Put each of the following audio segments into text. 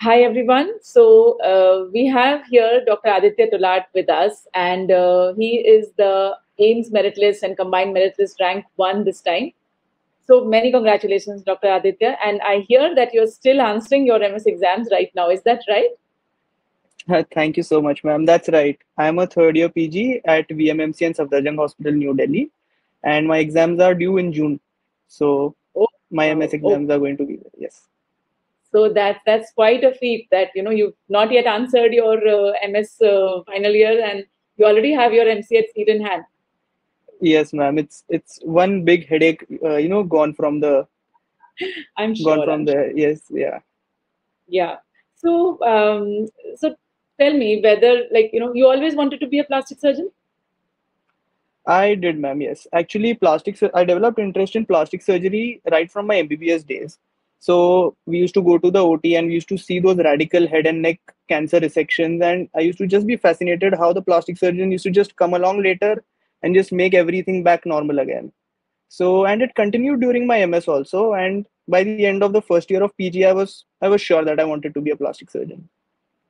Hi, everyone. So uh, we have here Dr. Aditya Tolat with us, and uh, he is the AIIMS merit list and combined merit list rank one this time. So many congratulations, Dr. Aditya. And I hear that you're still answering your MS exams right now. Is that right? Thank you so much, ma'am. That's right. I'm a third year PG at VMMC and Safdarjung Hospital, New Delhi, and my exams are due in June. So oh, my MS exams oh. are going to be there. Yes. So that's that's quite a feat that you know you've not yet answered your uh, MS uh, final year and you already have your MCH seat in hand. Yes, ma'am. It's it's one big headache. Uh, you know, gone from the. I'm sure. Gone from I'm. Sure. Yes. Yeah. Yeah. So um, so tell me whether like you know you always wanted to be a plastic surgeon. I did, ma'am. Yes, actually, plastic. I developed interest in plastic surgery right from my MBBS days. So we used to go to the OT and we used to see those radical head and neck cancer resections. And I used to just be fascinated how the plastic surgeon used to just come along later and just make everything back normal again. So and it continued during my MS also. And by the end of the first year of PG, I was I was sure that I wanted to be a plastic surgeon.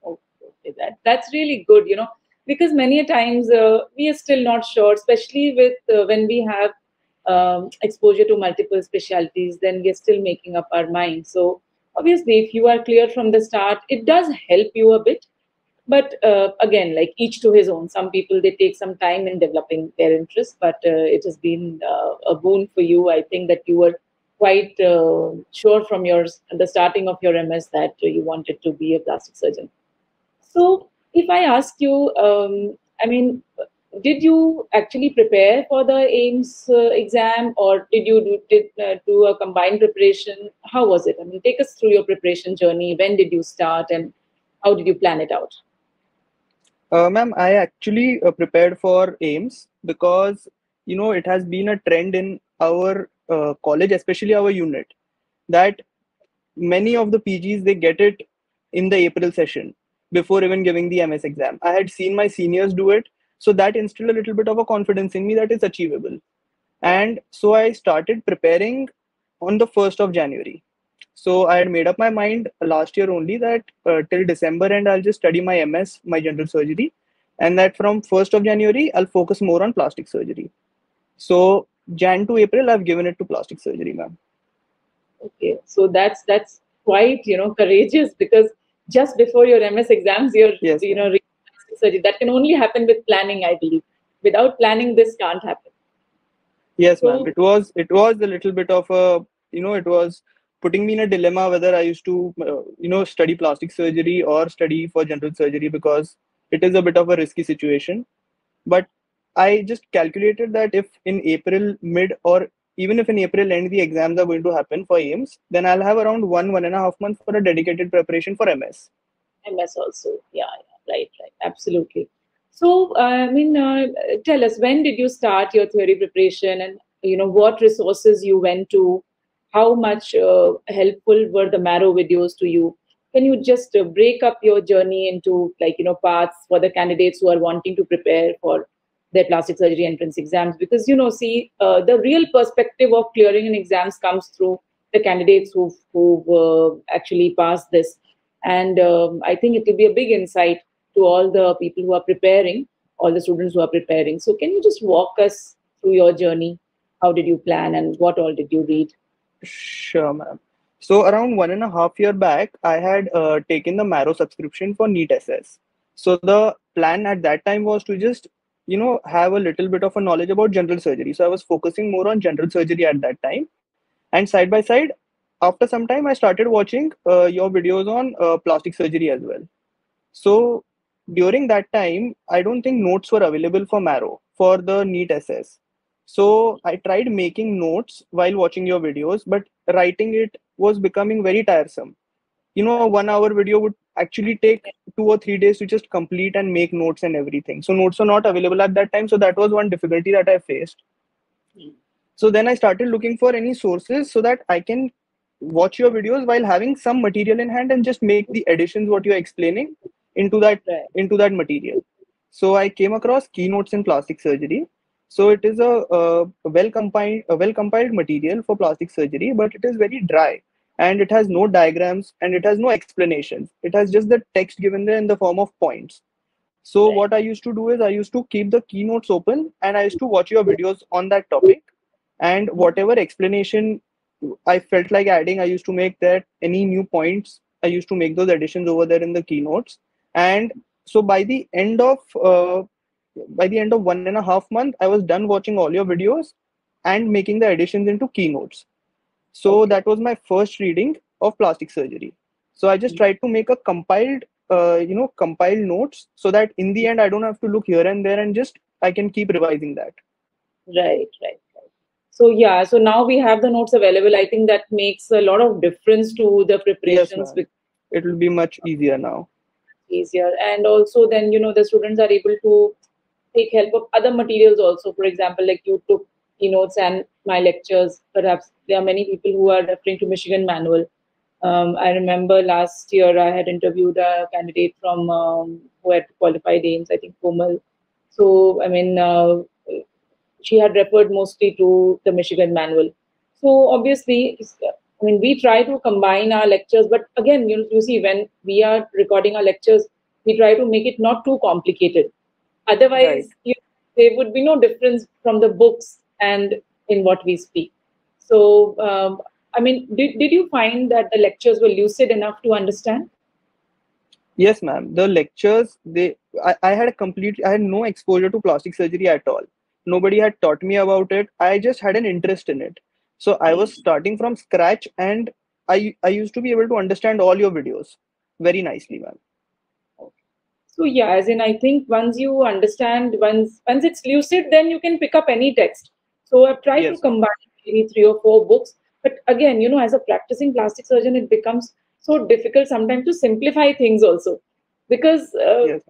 Okay, that that's really good. You know, because many a times uh, we are still not sure, especially with uh, when we have um, exposure to multiple specialties, then we're still making up our mind. So obviously, if you are clear from the start, it does help you a bit. But uh, again, like each to his own. Some people they take some time in developing their interest, but uh, it has been uh, a boon for you. I think that you were quite uh, sure from your the starting of your MS that you wanted to be a plastic surgeon. So, if I ask you, um, I mean, did you actually prepare for the AIIMS uh, exam or did you do, did, uh, do a combined preparation? How was it? I mean, take us through your preparation journey. When did you start and how did you plan it out? Uh, ma'am, I actually uh, prepared for AIIMS because, you know, it has been a trend in our uh, college, especially our unit, that many of the PGs, they get it in the April session before even giving the MS exam. I had seen my seniors do it so that instilled a little bit of a confidence in me that it's achievable. And so i started preparing on the 1st of january. So i had made up my mind last year only that uh, till december and i'll just study my ms my general surgery. And that from 1st of january i'll focus more on plastic surgery. So jan to april i've given it to plastic surgery ma'am. Okay. So that's that's quite you know courageous because just before your ms exams you're yes, you know surgery. That can only happen with planning, I believe. Without planning, this can't happen. Yes, so, ma'am. It was it was a little bit of a you know it was putting me in a dilemma whether I used to uh, you know study plastic surgery or study for general surgery because it is a bit of a risky situation. But I just calculated that if in April mid or even if in April end the exams are going to happen for AIIMS, then I'll have around one one and a half months for a dedicated preparation for MS. MS also, yeah right, right, absolutely. So, uh, I mean, uh, tell us when did you start your theory preparation, and you know what resources you went to, how much uh, helpful were the Marrow videos to you? Can you just break up your journey into like you know paths for the candidates who are wanting to prepare for their plastic surgery entrance exams? Because you know, see, uh, the real perspective of clearing an exams comes through the candidates who've, who've uh, actually passed this and um, i think it will be a big insight to all the people who are preparing, all the students who are preparing. So, can you just walk us through your journey? How did you plan and what all did you read? Sure, ma'am. So, around one and a half year back, I had uh, taken the Marrow subscription for NEET SS. So, the plan at that time was to just you know have a little bit of a knowledge about general surgery so i was focusing more on general surgery at that time and side by side after some time i started watching uh, your videos on uh, plastic surgery as well so during that time, I don't think notes were available for Marrow for the NEET SS. So I tried making notes while watching your videos, but writing it was becoming very tiresome. You know, a one hour video would actually take two or three days to just complete and make notes and everything. So notes were not available at that time. So that was one difficulty that I faced. So then I started looking for any sources so that I can watch your videos while having some material in hand and just make the additions what you're explaining into that into that material. So i came across keynotes in plastic surgery. So it is a, well compiled a well compiled material for plastic surgery but it is very dry. And it has no diagrams and it has no explanations. It has just the text given there in the form of points. So Right. what i used to do is i used to keep the keynotes open and i used to watch your videos on that topic. And whatever explanation i felt like adding i used to make that any new points i used to make those additions over there in the keynotes and so by the end of uh, by the end of one and a half month i was done watching all your videos and making the additions into keynotes so that was my first reading of plastic surgery so i just Mhm. tried to make a compiled uh, you know compiled notes so that in the end i don't have to look here and there and just i can keep revising that Right, right, right. So yeah, so now we have the notes available. I think that makes a lot of difference to the preparations ma'am. it will be much easier now easier. And also then you know the students are able to take help of other materials also. For example like you took keynotes and my lectures. Perhaps there are many people who are referring to michigan manual. Um, i remember last year i had interviewed a candidate from um, who had qualified AIIMS i think komal. So i mean uh, she had referred mostly to the michigan manual. So obviously I mean, we try to combine our lectures, but again, you, you see, when we are recording our lectures, we try to make it not too complicated. Otherwise, you, there would be no difference from the books and in what we speak. So, um, I mean, did, did you find that the lectures were lucid enough to understand? yes ma'am the lectures they I, I had a complete i had no exposure to plastic surgery at all nobody had taught me about it i just had an interest in it so i was starting from scratch and i i used to be able to understand all your videos very nicely ma'am So yeah, as in I think once you understand, once once it's lucid, then you can pick up any text. So I've tried Yes. to combine maybe three or four books, but again, you know, as a practicing plastic surgeon, it becomes so difficult sometimes to simplify things also, because uh, yes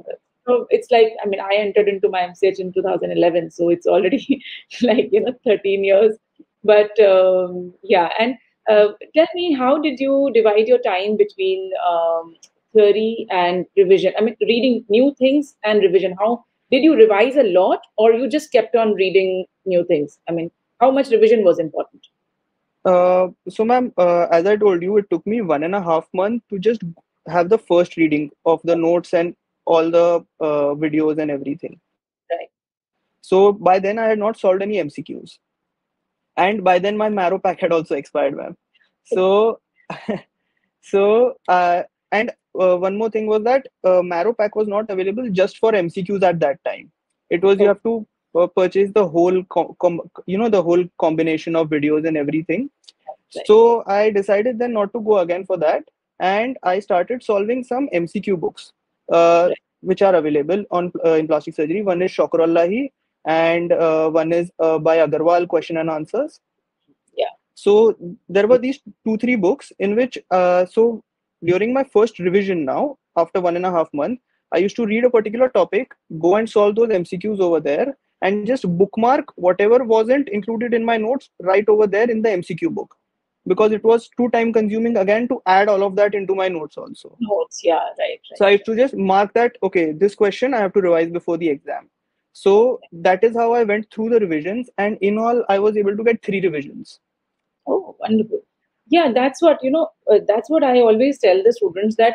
so it's like I mean I entered into my MCH in 2011, so it's already like you know 13 years. But um, yeah, and uh, tell me, how did you divide your time between um, theory and revision? I mean, reading new things and revision. How did you revise a lot, or you just kept on reading new things? I mean, how much revision was important? uh, so ma'am uh, as i told you it took me one and a half month to just have the first reading of the notes and all the uh, videos and everything Right. so by then i had not solved any mcqs and by then my marrow pack had also expired ma'am so so uh, and uh, one more thing was that uh, marrow pack was not available just for mcqs at that time it was you Oh. have to uh, purchase the whole com- com- you know the whole combination of videos and everything Right. so i decided then not to go again for that and i started solving some mcq books uh, Right. which are available on uh, in plastic surgery one is Shokrollahi and uh, one is uh, by agarwal question and answers Yeah. so there were these two three books in which uh, so during my first revision now after one and a half month i used to read a particular topic go and solve those mcqs over there and just bookmark whatever wasn't included in my notes right over there in the mcq book because it was too time consuming again to add all of that into my notes also Notes. Yeah. Right. Right. so i used to just mark that okay this question i have to revise before the exam so that is how i went through the revisions and in all i was able to get three revisions Oh, wonderful. Yeah, that's what, you know, uh, that's what I always tell the students that,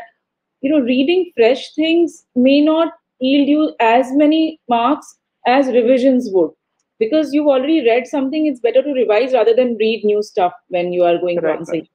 you know, reading fresh things may not yield you as many marks as revisions would. Because you've already read something, it's better to revise rather than read new stuff when you are going to Right, answer. right.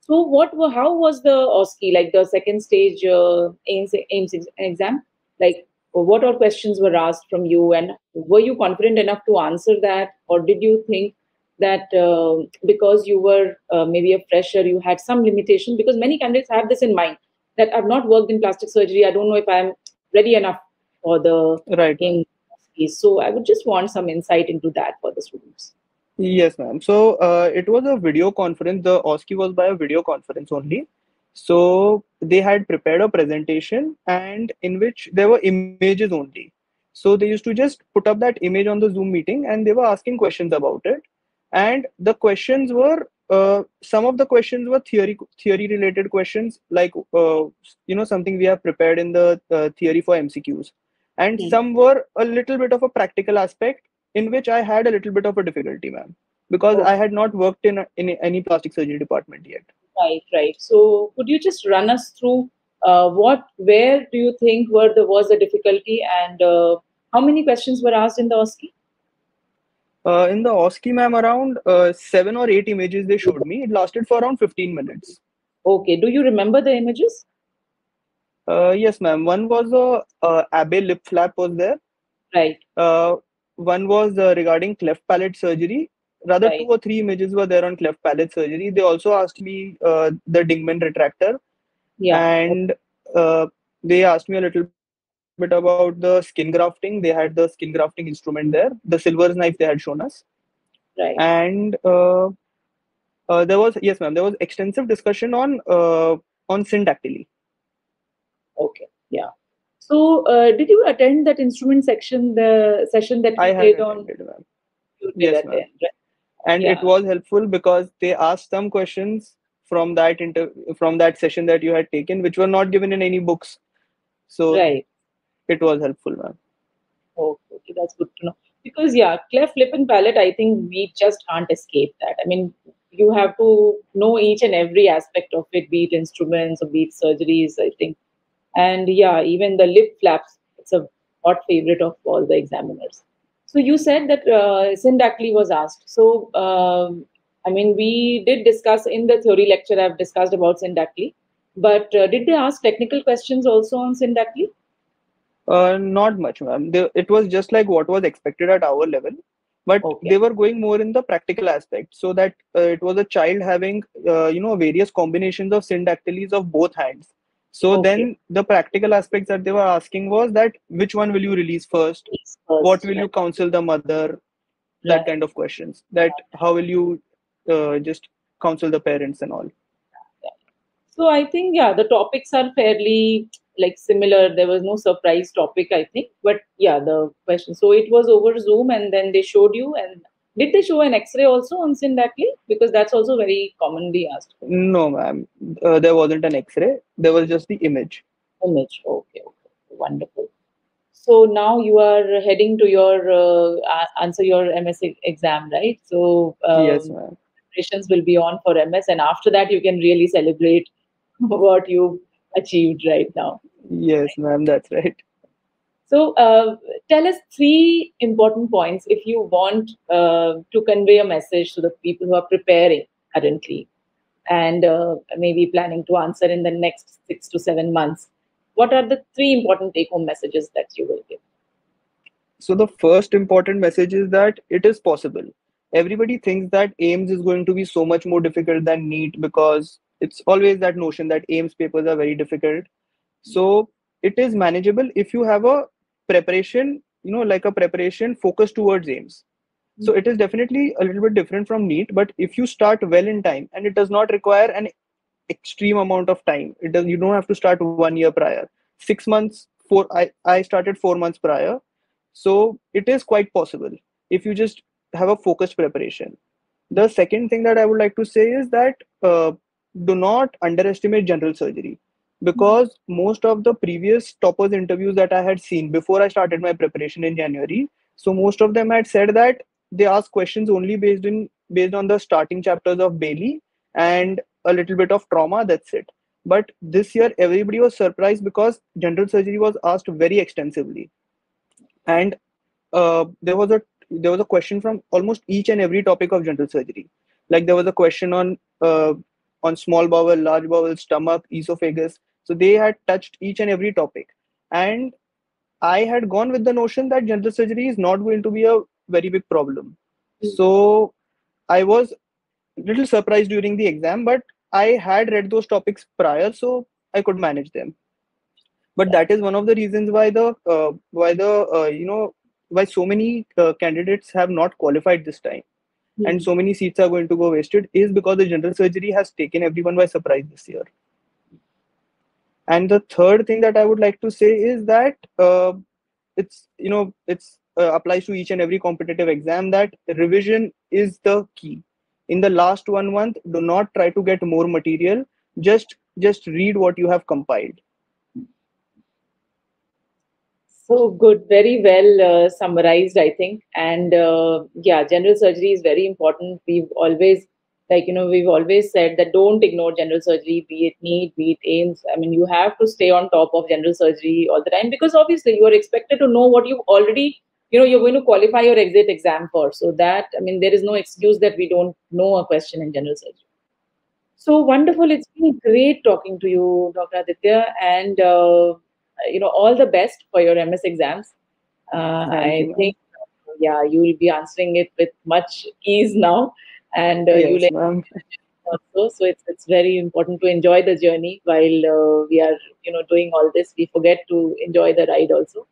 So, what how was the OSCE, like the second stage uh, AIIMS, AIIMS exam? Like, what all questions were asked from you, and were you confident enough to answer that, or did you think that uh, because you were uh, maybe a fresher, you had some limitation? Because many candidates have this in mind that I've not worked in plastic surgery, I don't know if I'm ready enough for the right AIIMS. So, I would just want some insight into that for the students. Yes, ma'am. So uh, it was a video conference. The OSCE was by a video conference only. So they had prepared a presentation and in which there were images only. So they used to just put up that image on the Zoom meeting and they were asking questions about it. And the questions were uh, some of the questions were theory theory related questions like uh, you know something we have prepared in the uh, theory for MCQs. And Hmm. some were a little bit of a practical aspect in which I had a little bit of a difficulty, ma'am, because Oh. I had not worked in in any plastic surgery department yet. Right, right. So could you just run us through uh, what, where do you think were the was the difficulty, and uh, how many questions were asked in the OSCE? Uh, in the OSCE, ma'am, around uh, seven or eight images they showed me. It lasted for around 15 minutes. Okay. Do you remember the images? Uh, yes, ma'am. One was a uh, Abbé lip flap was there. Right. Uh, one was uh, regarding cleft palate surgery. Rather, Right. two or three images were there on cleft palate surgery. They also asked me uh, the Dingman retractor, Yeah. and uh, they asked me a little bit about the skin grafting. They had the skin grafting instrument there, the silver's knife they had shown us, Right. and uh, uh, there was yes, ma'am. There was extensive discussion on uh, on syndactyly. Okay. Yeah. So, uh, did you attend that instrument section, the session that I you had did on? attended, Yes, ma'am. right? And it was helpful because they asked some questions from that inter- from that session that you had taken which were not given in any books so Right. it was helpful ma'am Okay, okay, that's good to know. Because yeah, cleft lip and palate, I think we just can't escape that. I mean, you have to know each and every aspect of it, be it instruments or be it surgeries, I think. And yeah, even the lip flaps, it's a hot favorite of all the examiners. So you said that uh, syndactyly was asked. So um, I mean, we did discuss in the theory lecture. I've discussed about syndactyly, but uh, did they ask technical questions also on syndactyly? uh, not much ma'am they, it was just like what was expected at our level but Okay. they were going more in the practical aspect so that uh, it was a child having uh, you know various combinations of syndactylies of both hands so Okay. then the practical aspects that they were asking was that which one will you release first what will you counsel the mother that Right. kind of questions that how will you uh, just counsel the parents and all So I think yeah, the topics are fairly like similar. There was no surprise topic, I think, but yeah, the question. So it was over Zoom, and then they showed you. And did they show an X-ray also on syndactyly? Because that's also very commonly asked. no ma'am uh, there wasn't an x-ray there was just the image Image. Okay, okay, wonderful. So now you are heading to your uh, answer your MS exam, right? So um, yes ma'am preparations will be on for MS, and after that you can really celebrate what you've achieved right now. yes ma'am that's right So, uh, tell us three important points if you want uh, to convey a message to the people who are preparing currently and uh, maybe planning to answer in the next six to seven months. What are the three important take home messages that you will give? so the first important message is that it is possible everybody thinks that AIIMS is going to be so much more difficult than NEET because it's always that notion that AIIMS papers are very difficult so it is manageable if you have a preparation you know like a preparation focused towards AIIMS. So it is definitely a little bit different from NEET but if you start well in time and it does not require an extreme amount of time it does you don't have to start one year prior. Six months four i i started four months prior. So it is quite possible if you just have a focused preparation. The second thing that i would like to say is that uh, do not underestimate general surgery because most of the previous toppers interviews that i had seen before i started my preparation in january so most of them had said that they ask questions only based in based on the starting chapters of bailey and a little bit of trauma that's it. But this year everybody was surprised because general surgery was asked very extensively. And uh, there was a there was a question from almost each and every topic of general surgery. Like there was a question on uh, on small bowel large bowel stomach esophagus so they had touched each and every topic. And i had gone with the notion that general surgery is not going to be a very big problem. Mm. so i was a little surprised during the exam but i had read those topics prior so i could manage them. But that is one of the reasons why the uh, why the uh, you know why so many uh, candidates have not qualified this time. And so many seats are going to go wasted is because the general surgery has taken everyone by surprise this year and the third thing that i would like to say is that uh, it's you know it's uh, applies to each and every competitive exam that revision is the key in the last one month do not try to get more material just just read what you have compiled So good, very well uh, summarized, I think. And uh, yeah, general surgery is very important. We've always like you know we've always said that don't ignore general surgery be it NEET be it AIIMS i mean you have to stay on top of general surgery all the time because obviously you are expected to know what you've already you know you're going to qualify your exit exam for. So that i mean there is no excuse that we don't know a question in general surgery. So wonderful. It's been great talking to you dr aditya and uh, you know all the best for your ms exams. Uh, i you, think yeah you will be answering it with much ease now and uh, yes, you ma'am. also so it's it's very important to enjoy the journey while uh, we are you know doing all this we forget to enjoy the ride also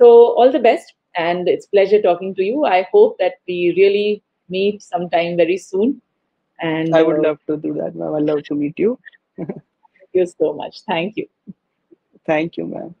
so all the best and it's pleasure talking to you i hope that we really meet sometime very soon and I would uh, love to do that, ma'am. I'd love to meet you. thank you so much thank you Thank you, ma'am.